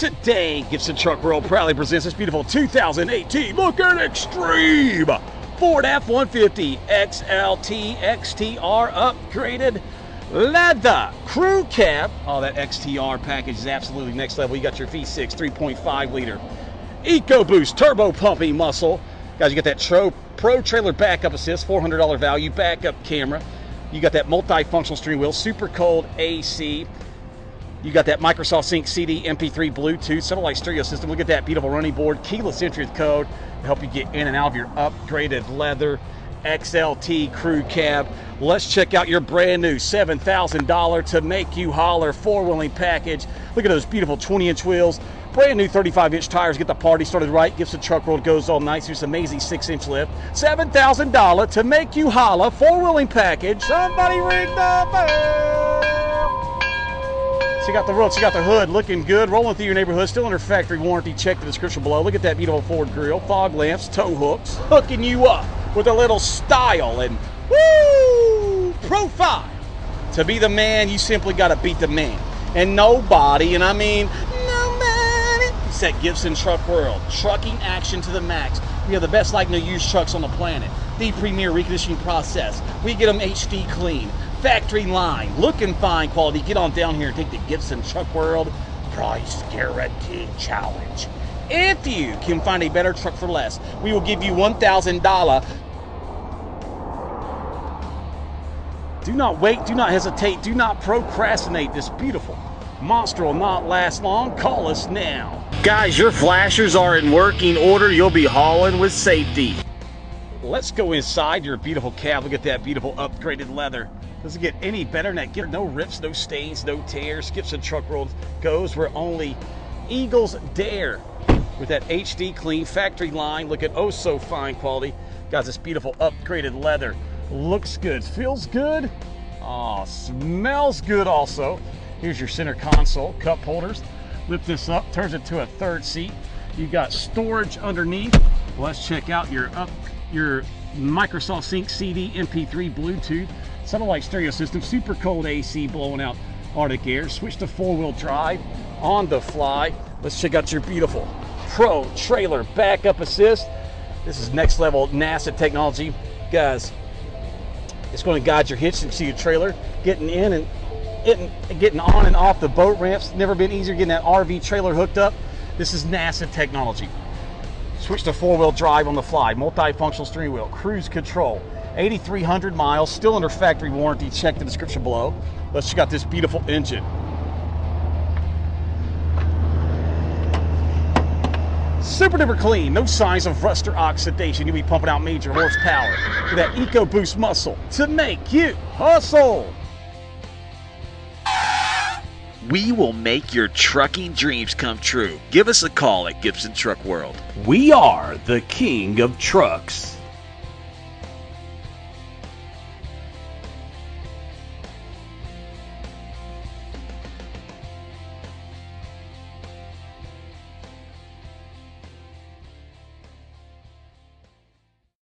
Today, Gibson Truck World proudly presents this beautiful 2018 Looking Extreme Ford F-150 XLT XTR upgraded leather crew cab. Oh, that XTR package is absolutely next level. You got your V6 3.5 liter EcoBoost turbo pumping muscle. Guys, you got that Tro Pro Trailer backup assist, $400 value, backup camera. You got that multifunctional steering wheel, super cold AC. You got that Microsoft Sync CD, MP3, Bluetooth, satellite stereo system. Look at that beautiful running board, keyless entry with code to help you get in and out of your upgraded leather XLT crew cab. Let's check out your brand new $7,000 to make you holler four wheeling package. Look at those beautiful 20 inch wheels, brand new 35 inch tires. Get the party started right. Gibson Truck World goes all nice. Here's amazing six inch lift. $7,000 to make you holler four wheeling package. Somebody ring the bell. She got the roof, she got the hood, looking good, rolling through your neighborhood, still under factory warranty. Check the description below. Look at that beautiful Ford grill, fog lamps, tow hooks, hooking you up with a little style and woo profile. To be the man, you simply got to beat the man, and nobody, and I mean nobody. That Gibson Truck World, trucking action to the max. We have the best like no used trucks on the planet. The premier reconditioning process. We get them HD clean factory line, looking fine quality. Get on down here and take the Gibson Truck World Price Guarantee Challenge. If you can find a better truck for less, we will give you $1,000. Do not wait, do not hesitate, do not procrastinate. This beautiful monster will not last long. Call us now. Guys, your flashers are in working order. You'll be hauling with safety. Let's go inside your beautiful cab. Look at that beautiful upgraded leather. Doesn't get any better than that. No rips, no stains, no tears. Gibson Truck World goes where only Eagles dare. With that HD clean factory line, look at oh so fine quality. Got this beautiful upgraded leather. Looks good, feels good. Oh, smells good also. Here's your center console, cup holders. Lift this up, turns it to a third seat. You got storage underneath. Let's check out your up your Microsoft Sync CD, MP3, Bluetooth, satellite stereo system, super cold AC blowing out Arctic air. Switch to four-wheel drive on the fly. Let's check out your beautiful Pro Trailer Backup Assist. This is next level NASA technology. Guys, it's going to guide your hitch into your trailer, getting in and getting, getting on and off the boat ramps. Never been easier getting that RV trailer hooked up. This is NASA technology. Switch to four-wheel drive on the fly, multifunctional steering wheel, cruise control, 8,300 miles, still under factory warranty. Check the description below. Let's check out this beautiful engine. Super duper clean, no signs of rust or oxidation. You'll be pumping out major horsepower with that EcoBoost muscle to make you hustle. We will make your trucking dreams come true. Give us a call at Gibson Truck World. We are the king of trucks.